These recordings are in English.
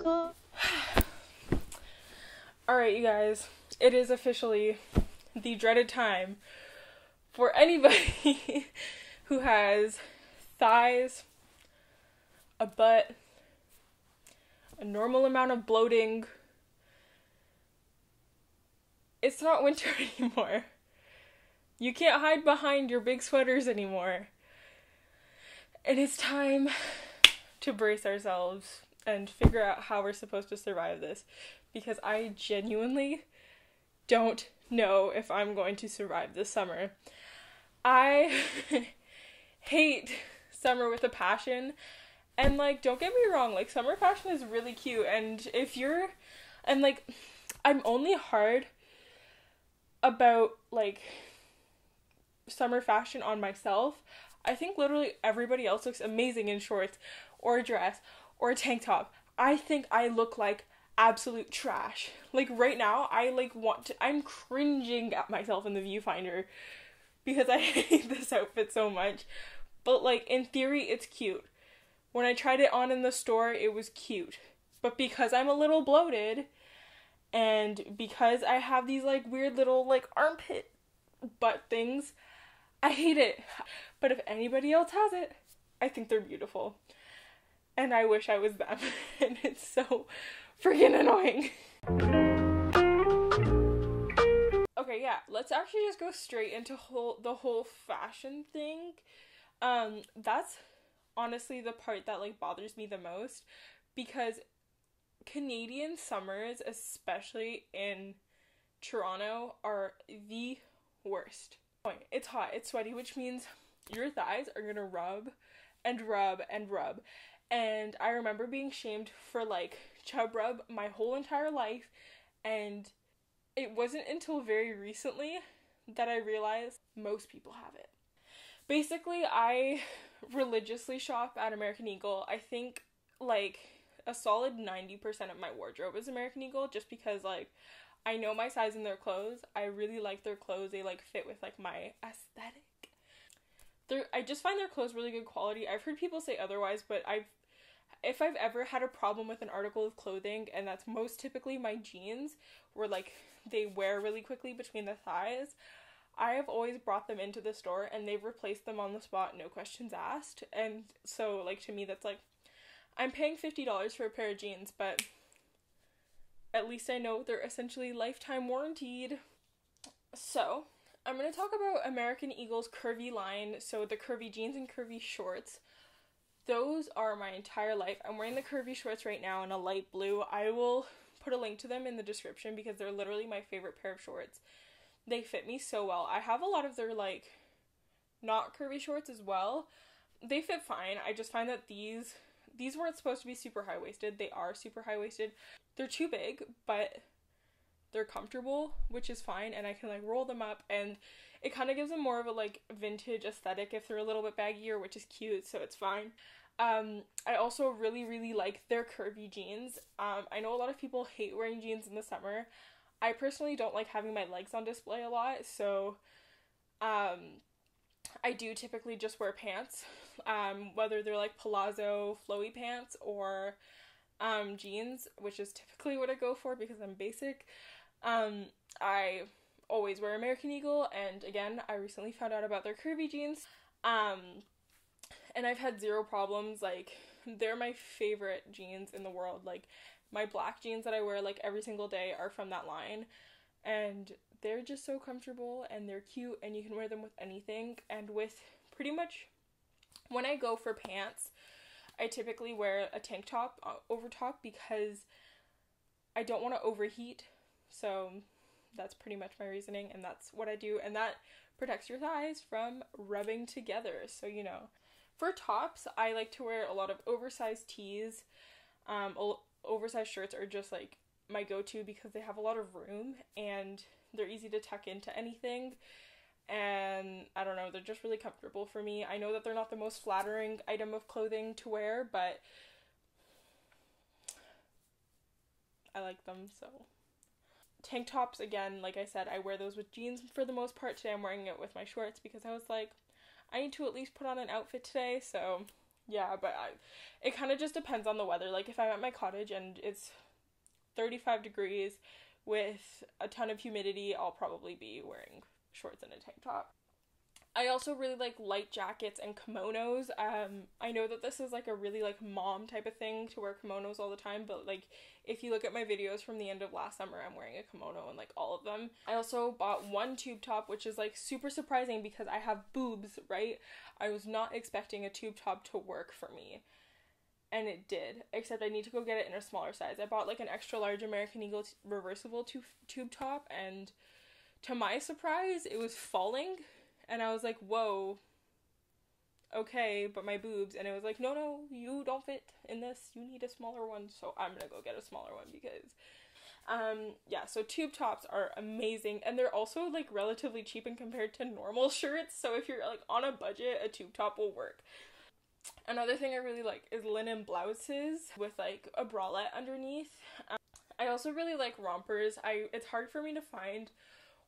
loco. Alright, you guys, it is officially the dreaded time for anybody who has thighs, a butt, a normal amount of bloating. It's not winter anymore. You can't hide behind your big sweaters anymore. And it's time to brace ourselves and figure out how we're supposed to survive this because I genuinely don't know if I'm going to survive this summer. I hate summer with a passion. And like don't get me wrong, like summer fashion is really cute and if you're and like I'm only hard about like summer fashion on myself. I think literally everybody else looks amazing in shorts or a dress or a tank top. I think I look like absolute trash. Like right now, I like want to I'm cringing at myself in the viewfinder because I hate this outfit so much. But like in theory it's cute. When I tried it on in the store, it was cute. But because I'm a little bloated and because I have these like weird little like armpit butt things, I hate it. But if anybody else has it, I think they're beautiful. And I wish I was them. and it's so freaking annoying. Okay, yeah, let's actually just go straight into whole the whole fashion thing. Um that's honestly the part that like bothers me the most because Canadian summers, especially in Toronto, are the worst. It's hot, it's sweaty, which means your thighs are gonna rub and rub and rub. And I remember being shamed for like chub rub my whole entire life, and it wasn't until very recently that I realized most people have it. Basically, I religiously shop at American Eagle. I think like a solid 90% of my wardrobe is American Eagle just because like I know my size in their clothes. I really like their clothes. They like fit with like my aesthetic. They're, I just find their clothes really good quality. I've heard people say otherwise, but I've if I've ever had a problem with an article of clothing and that's most typically my jeans where like they wear really quickly between the thighs, I have always brought them into the store and they've replaced them on the spot, no questions asked. And so like to me that's like I'm paying $50 for a pair of jeans, but at least I know they're essentially lifetime warranted. So, I'm going to talk about American Eagle's curvy line, so the curvy jeans and curvy shorts. Those are my entire life. I'm wearing the curvy shorts right now in a light blue. I will put a link to them in the description because they're literally my favorite pair of shorts. They fit me so well. I have a lot of their like not curvy shorts as well. They fit fine. I just find that these these weren't supposed to be super high waisted. They are super high waisted. They're too big, but they're comfortable, which is fine, and I can like roll them up and it kind of gives them more of a like vintage aesthetic if they're a little bit baggier, which is cute, so it's fine. Um, I also really, really like their curvy jeans. Um, I know a lot of people hate wearing jeans in the summer. I personally don't like having my legs on display a lot, so um, I do typically just wear pants, um, whether they're like palazzo flowy pants or um, jeans, which is typically what I go for because I'm basic. Um, I always wear American Eagle, and again, I recently found out about their curvy jeans. Um, and I've had zero problems. Like, they're my favorite jeans in the world. Like, my black jeans that I wear like every single day are from that line, and they're just so comfortable and they're cute, and you can wear them with anything. And with pretty much when I go for pants, I typically wear a tank top uh, over top because I don't want to overheat. So that's pretty much my reasoning, and that's what I do, and that protects your thighs from rubbing together. So, you know, for tops, I like to wear a lot of oversized tees. Um, o- oversized shirts are just like my go to because they have a lot of room and they're easy to tuck into anything. And I don't know, they're just really comfortable for me. I know that they're not the most flattering item of clothing to wear, but I like them so tank tops again like i said i wear those with jeans for the most part today i'm wearing it with my shorts because i was like i need to at least put on an outfit today so yeah, but I, it kind of just depends on the weather. Like if I'm at my cottage and it's 35 degrees with a ton of humidity, I'll probably be wearing shorts and a tank top. I also really like light jackets and kimonos. Um, I know that this is like a really like mom type of thing to wear kimonos all the time, but like if you look at my videos from the end of last summer, I'm wearing a kimono and like all of them. I also bought one tube top, which is like super surprising because I have boobs, right? I was not expecting a tube top to work for me. And it did, except I need to go get it in a smaller size. I bought like an extra large American Eagle reversible tube top, and to my surprise, it was falling and I was like, whoa, okay, but my boobs. And it was like, no, no, you don't fit in this. You need a smaller one. So I'm gonna go get a smaller one because, um, yeah, so tube tops are amazing. And they're also like relatively cheap and compared to normal shirts. So if you're like on a budget, a tube top will work. Another thing I really like is linen blouses with like a bralette underneath. Um, I also really like rompers. I it's hard for me to find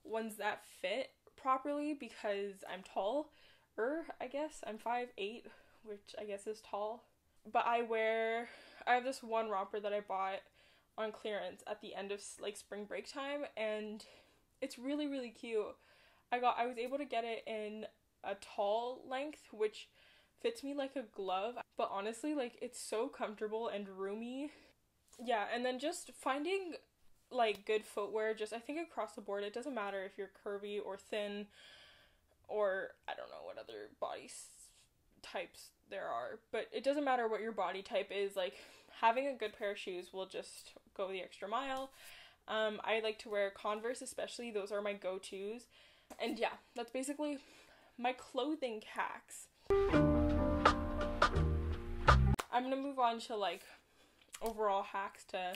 ones that fit properly because I'm tall. Er, I guess I'm five eight, which I guess is tall. But I wear I have this one romper that I bought on clearance at the end of like spring break time and it's really really cute. I got I was able to get it in a tall length which fits me like a glove, but honestly like it's so comfortable and roomy. Yeah, and then just finding like good footwear just I think across the board it doesn't matter if you're curvy or thin or I don't know what other body types there are but it doesn't matter what your body type is like having a good pair of shoes will just go the extra mile. Um, I like to wear Converse especially those are my go-tos and yeah that's basically my clothing hacks. I'm gonna move on to like overall hacks to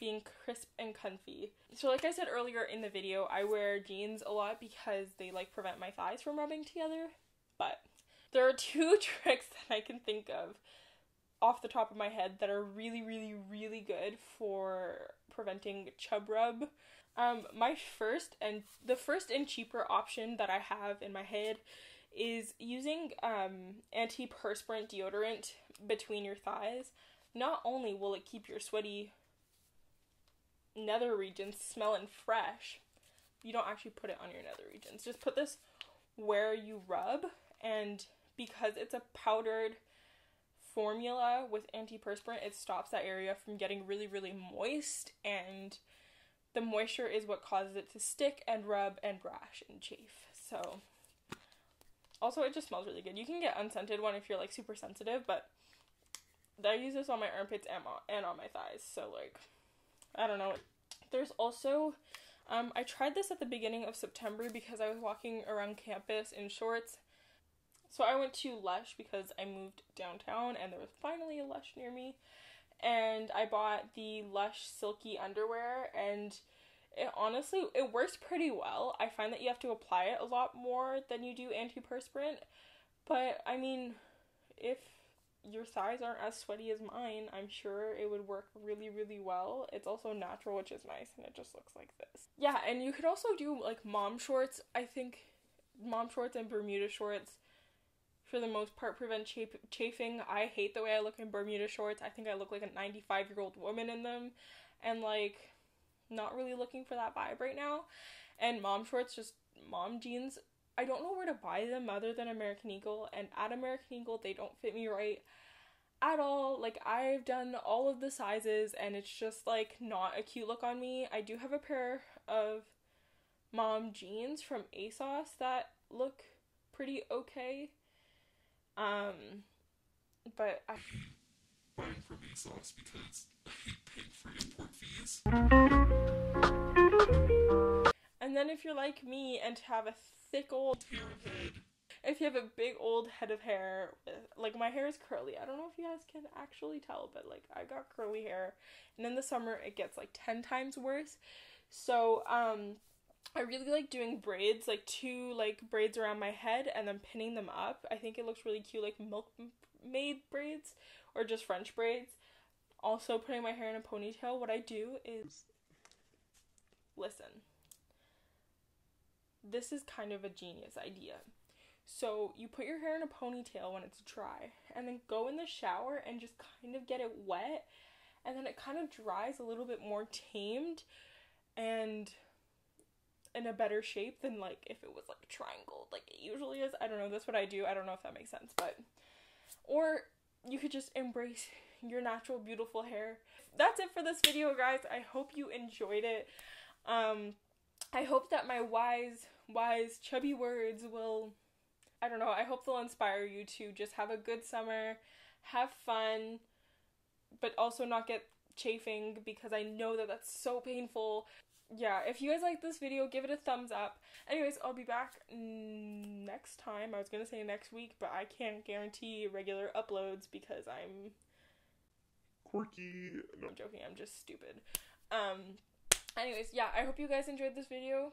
being crisp and comfy. So like I said earlier in the video, I wear jeans a lot because they like prevent my thighs from rubbing together. But there are two tricks that I can think of off the top of my head that are really really really good for preventing chub rub. Um my first and the first and cheaper option that I have in my head is using um antiperspirant deodorant between your thighs. Not only will it keep your sweaty nether regions smelling fresh, you don't actually put it on your nether regions. Just put this where you rub, and because it's a powdered formula with antiperspirant, it stops that area from getting really, really moist, and the moisture is what causes it to stick and rub and rash and chafe. So, also, it just smells really good. You can get unscented one if you're like super sensitive, but I use this on my armpits and on, and on my thighs. So, like, I don't know. There's also, um, I tried this at the beginning of September because I was walking around campus in shorts. So I went to Lush because I moved downtown and there was finally a Lush near me. And I bought the Lush Silky underwear and it honestly it works pretty well. I find that you have to apply it a lot more than you do antiperspirant. But I mean, if your thighs aren't as sweaty as mine, I'm sure it would work really, really well. It's also natural, which is nice, and it just looks like this. Yeah, and you could also do like mom shorts. I think mom shorts and Bermuda shorts, for the most part, prevent chafing. I hate the way I look in Bermuda shorts. I think I look like a 95 year old woman in them, and like, not really looking for that vibe right now. And mom shorts, just mom jeans, I don't know where to buy them other than American Eagle, and at American Eagle, they don't fit me right at all. Like, I've done all of the sizes, and it's just like not a cute look on me. I do have a pair of mom jeans from ASOS that look pretty okay. Um, but I. Buying from ASOS because I hate paying for import fees. And then if you're like me and have a thick old head, if you have a big old head of hair like my hair is curly. I don't know if you guys can actually tell but like i got curly hair. And in the summer it gets like 10 times worse. So um i really like doing braids like two like braids around my head and then pinning them up. I think it looks really cute like milkmaid braids or just french braids. Also putting my hair in a ponytail what i do is listen this is kind of a genius idea. So you put your hair in a ponytail when it's dry, and then go in the shower and just kind of get it wet, and then it kind of dries a little bit more tamed and in a better shape than like if it was like triangle like it usually is. I don't know, that's what I do. I don't know if that makes sense, but or you could just embrace your natural beautiful hair. That's it for this video, guys. I hope you enjoyed it. Um I hope that my wise wise chubby words will I don't know, I hope they'll inspire you to just have a good summer, have fun, but also not get chafing because I know that that's so painful. Yeah, if you guys like this video, give it a thumbs up. Anyways, I'll be back next time. I was gonna say next week, but I can't guarantee regular uploads because I'm Quirky. No. I'm joking, I'm just stupid. Um anyways, yeah, I hope you guys enjoyed this video